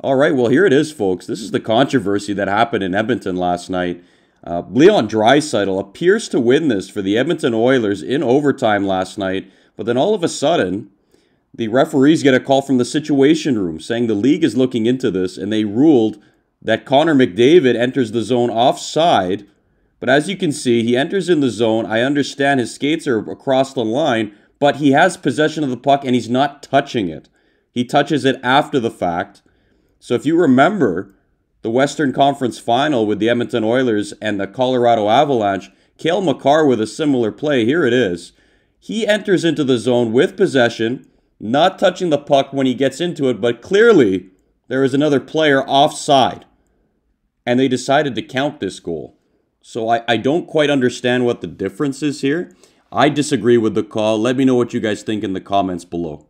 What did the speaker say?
All right, well, here it is, folks. This is the controversy that happened in Edmonton last night. Uh, Leon Draisaitl appears to win this for the Edmonton Oilers in overtime last night, but then all of a sudden, the referees get a call from the Situation Room saying the league is looking into this, and they ruled that Connor McDavid enters the zone offside. But as you can see, he enters in the zone. I understand his skates are across the line, but he has possession of the puck and he's not touching it. He touches it after the fact. So if you remember the Western Conference final with the Edmonton Oilers and the Colorado Avalanche, Cale Makar with a similar play, here it is. He enters into the zone with possession, not touching the puck when he gets into it, but clearly there is another player offside. And they decided to count this goal. So I, I don't quite understand what the difference is here. I disagree with the call. Let me know what you guys think in the comments below.